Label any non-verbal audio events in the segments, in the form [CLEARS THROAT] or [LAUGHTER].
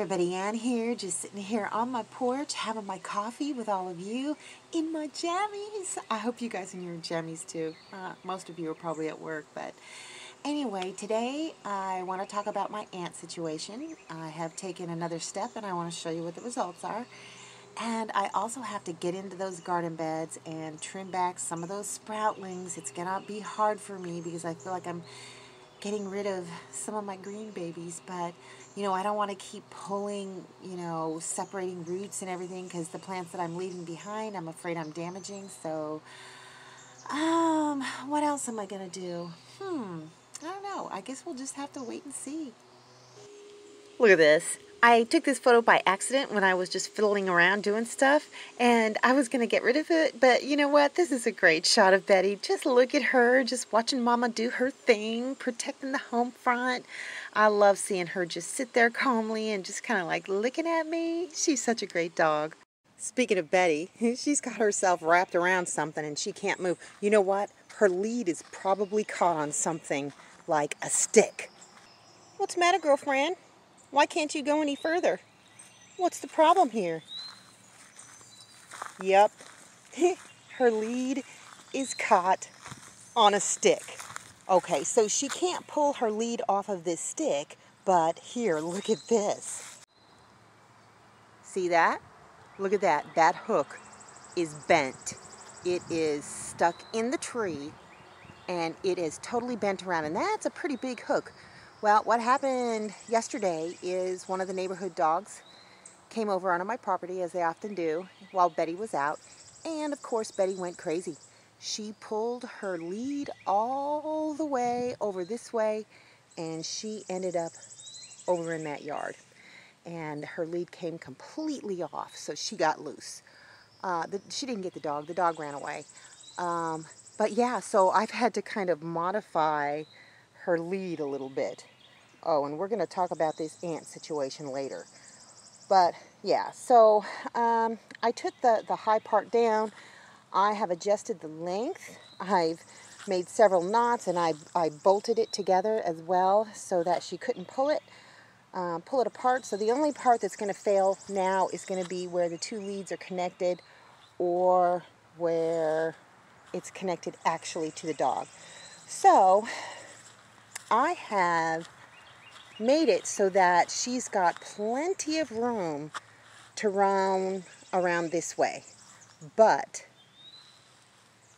everybody, Ann here, just sitting here on my porch having my coffee with all of you in my jammies. I hope you guys are in your jammies too. Uh, most of you are probably at work, but anyway, today I want to talk about my ant situation. I have taken another step and I want to show you what the results are. And I also have to get into those garden beds and trim back some of those sproutlings. It's going to be hard for me because I feel like I'm getting rid of some of my green babies, but you know, I don't want to keep pulling, you know, separating roots and everything because the plants that I'm leaving behind, I'm afraid I'm damaging. So, um, what else am I going to do? Hmm, I don't know. I guess we'll just have to wait and see. Look at this. I took this photo by accident when I was just fiddling around doing stuff and I was going to get rid of it but you know what? This is a great shot of Betty. Just look at her just watching mama do her thing protecting the home front. I love seeing her just sit there calmly and just kind of like looking at me. She's such a great dog. Speaking of Betty [LAUGHS] she's got herself wrapped around something and she can't move. You know what? Her lead is probably caught on something like a stick. What's the matter girlfriend why can't you go any further? What's the problem here? Yep, [LAUGHS] her lead is caught on a stick. Okay, so she can't pull her lead off of this stick, but here, look at this. See that? Look at that. That hook is bent. It is stuck in the tree and it is totally bent around and that's a pretty big hook. Well, what happened yesterday is one of the neighborhood dogs came over onto my property, as they often do, while Betty was out. And of course, Betty went crazy. She pulled her lead all the way over this way, and she ended up over in that yard. And her lead came completely off, so she got loose. Uh, the, she didn't get the dog, the dog ran away. Um, but yeah, so I've had to kind of modify her lead a little bit. Oh, and we're going to talk about this ant situation later. But yeah, so um, I took the, the high part down. I have adjusted the length. I've made several knots and I, I bolted it together as well so that she couldn't pull it, uh, pull it apart. So the only part that's going to fail now is going to be where the two leads are connected or where it's connected actually to the dog. So I have made it so that she's got plenty of room to run around this way. But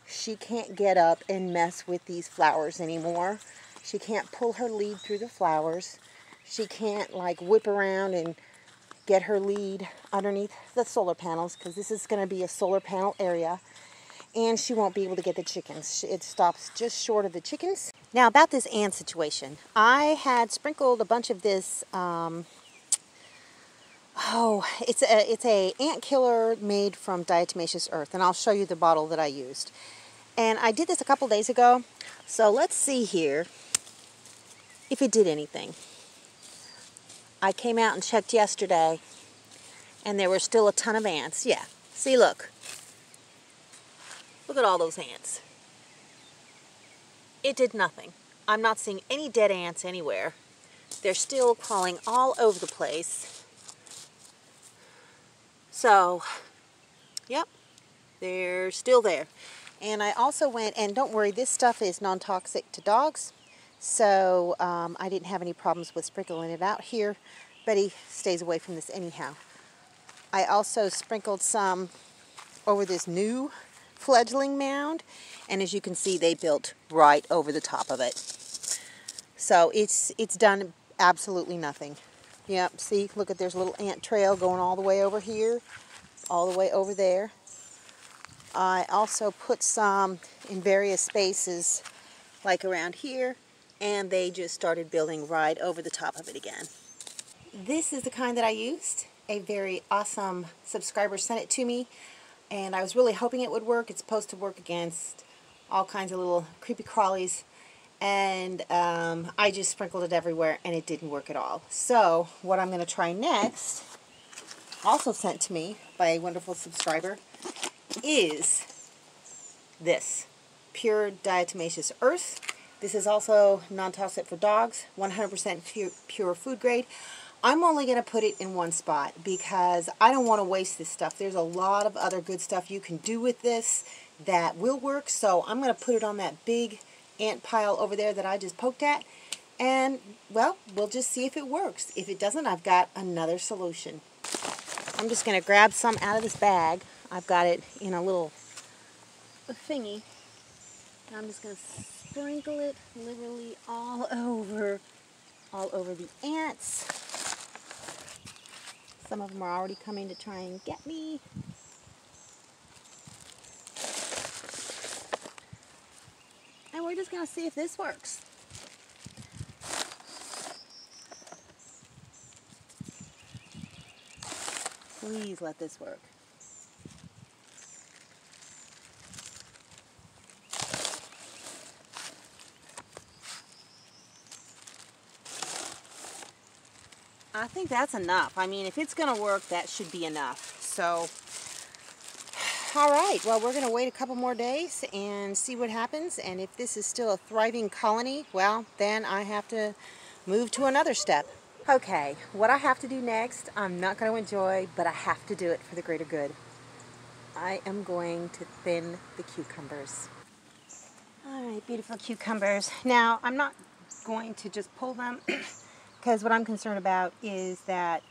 she can't get up and mess with these flowers anymore. She can't pull her lead through the flowers. She can't like whip around and get her lead underneath the solar panels because this is going to be a solar panel area and she won't be able to get the chickens. It stops just short of the chickens. Now about this ant situation, I had sprinkled a bunch of this, um, oh, it's a, it's a ant killer made from diatomaceous earth, and I'll show you the bottle that I used. And I did this a couple days ago, so let's see here if it did anything. I came out and checked yesterday, and there were still a ton of ants. Yeah, see, look. Look at all those ants. It did nothing. I'm not seeing any dead ants anywhere. They're still crawling all over the place. So, yep, they're still there. And I also went, and don't worry, this stuff is non-toxic to dogs. So um, I didn't have any problems with sprinkling it out here. Betty stays away from this anyhow. I also sprinkled some over this new fledgling mound. And as you can see, they built right over the top of it. So it's, it's done absolutely nothing. Yep, see, look at there's a little ant trail going all the way over here, all the way over there. I also put some in various spaces, like around here, and they just started building right over the top of it again. This is the kind that I used. A very awesome subscriber sent it to me and I was really hoping it would work. It's supposed to work against all kinds of little creepy crawlies and um, I just sprinkled it everywhere and it didn't work at all. So what I'm going to try next, also sent to me by a wonderful subscriber, is this pure diatomaceous earth. This is also non-toxic for dogs, 100% pure, pure food grade. I'm only going to put it in one spot because I don't want to waste this stuff. There's a lot of other good stuff you can do with this that will work. So I'm going to put it on that big ant pile over there that I just poked at. And, well, we'll just see if it works. If it doesn't, I've got another solution. I'm just going to grab some out of this bag. I've got it in a little thingy. And I'm just going to sprinkle it literally all [LAUGHS] over, all over the ants. Some of them are already coming to try and get me. And we're just going to see if this works. Please let this work. I think that's enough. I mean, if it's going to work, that should be enough. So, [SIGHS] all right. Well, we're going to wait a couple more days and see what happens. And if this is still a thriving colony, well, then I have to move to another step. Okay, what I have to do next, I'm not going to enjoy, but I have to do it for the greater good. I am going to thin the cucumbers. All right, beautiful cucumbers. Now, I'm not going to just pull them [CLEARS THROAT] because what I'm concerned about is that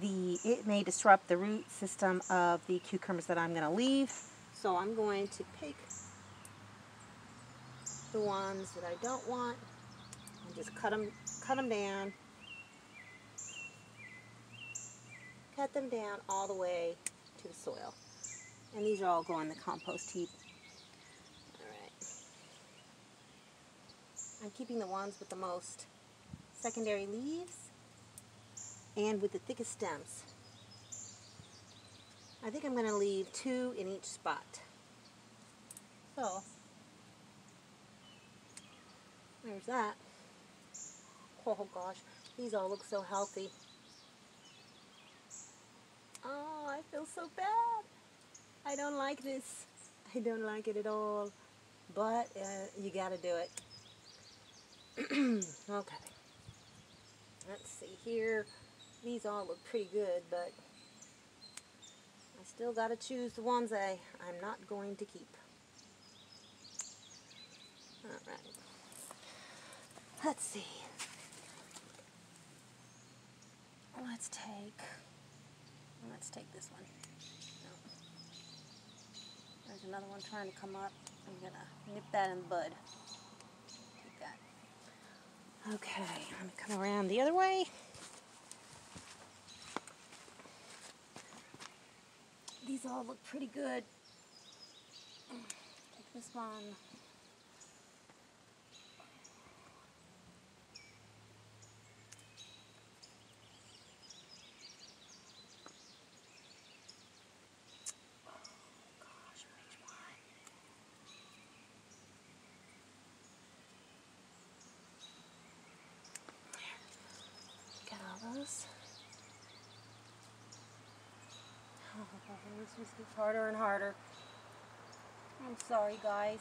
the it may disrupt the root system of the cucumbers that I'm going to leave. So I'm going to pick the ones that I don't want and just cut them, cut them down cut them down all the way to the soil. And these are all going in the compost heap. Alright. I'm keeping the ones with the most secondary leaves and with the thickest stems. I think I'm going to leave two in each spot. So, there's that. Oh gosh, these all look so healthy. Oh, I feel so bad. I don't like this. I don't like it at all. But uh, you got to do it. [CLEARS THROAT] okay. Let's see here. These all look pretty good, but I still got to choose the ones I, I'm not going to keep. Alright. Let's see. Let's take Let's take this one. There's another one trying to come up. I'm going to nip that in the bud. Okay, I'm going to come around the other way. These all look pretty good. Take this one. This just gets harder and harder. I'm sorry, guys.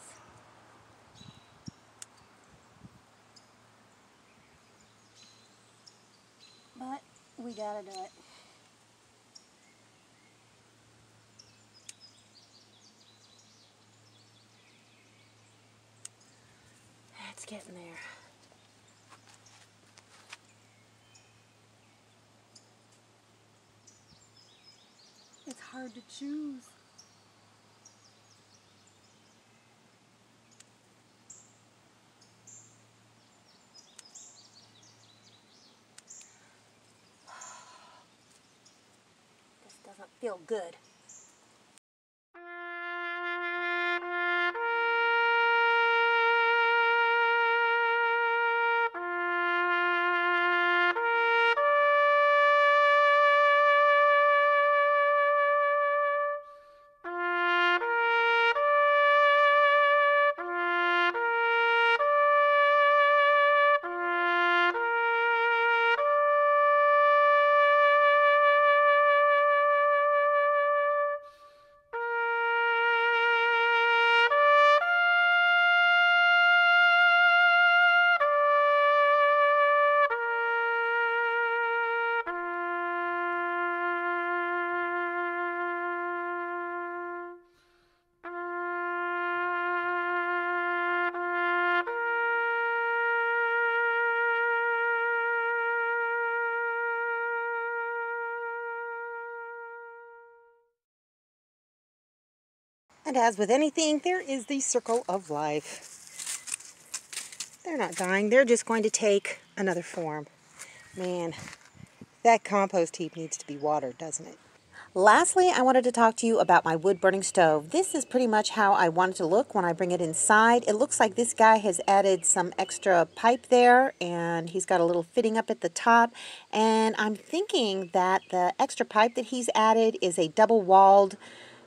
But we gotta do it. It's getting there. Hard to choose. [SIGHS] this doesn't feel good. And as with anything, there is the circle of life. They're not dying, they're just going to take another form. Man, that compost heap needs to be watered, doesn't it? Lastly, I wanted to talk to you about my wood burning stove. This is pretty much how I want it to look when I bring it inside. It looks like this guy has added some extra pipe there and he's got a little fitting up at the top. And I'm thinking that the extra pipe that he's added is a double walled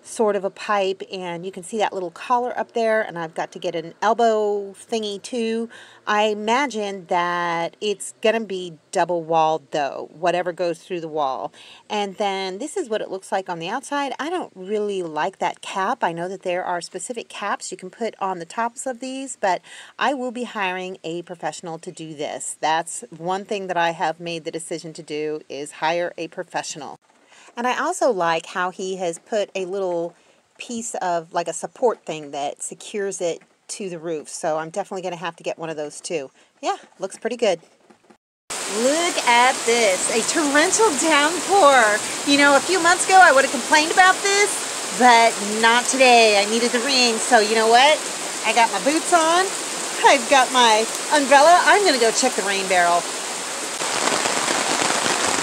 sort of a pipe and you can see that little collar up there and I've got to get an elbow thingy too. I imagine that it's going to be double walled though, whatever goes through the wall. And then this is what it looks like on the outside. I don't really like that cap. I know that there are specific caps you can put on the tops of these, but I will be hiring a professional to do this. That's one thing that I have made the decision to do is hire a professional. And I also like how he has put a little piece of like a support thing that secures it to the roof. So I'm definitely going to have to get one of those too. Yeah, looks pretty good. Look at this, a torrential downpour. You know, a few months ago I would have complained about this, but not today. I needed the rain, so you know what? I got my boots on, I've got my umbrella. I'm going to go check the rain barrel.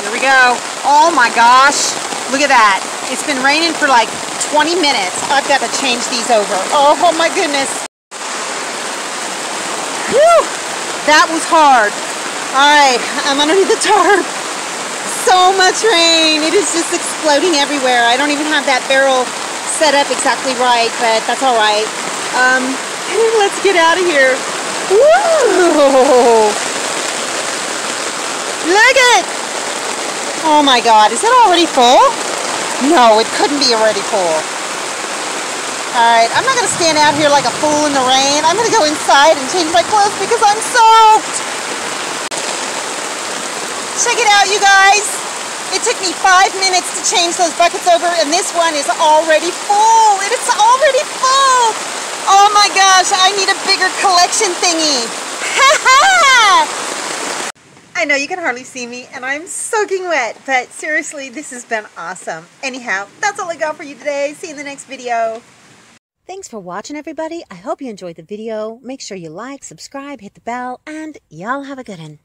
Here we go. Oh my gosh. Look at that. It's been raining for like 20 minutes. I've got to change these over. Oh, my goodness. Whew. That was hard. All right, I'm underneath the tarp. So much rain. It is just exploding everywhere. I don't even have that barrel set up exactly right, but that's all right. Um, [LAUGHS] let's get out of here. Woo! Look at Oh my god, is it already full? No, it couldn't be already full. Alright, I'm not going to stand out here like a fool in the rain. I'm going to go inside and change my clothes because I'm soaked. Check it out, you guys. It took me five minutes to change those buckets over, and this one is already full. It is already full. Oh my gosh, I need a bigger collection thingy. [LAUGHS] Ha ha! I know you can hardly see me and I'm soaking wet, but seriously, this has been awesome. Anyhow, that's all I got for you today. See you in the next video. Thanks for watching, everybody. I hope you enjoyed the video. Make sure you like, subscribe, hit the bell, and y'all have a good one.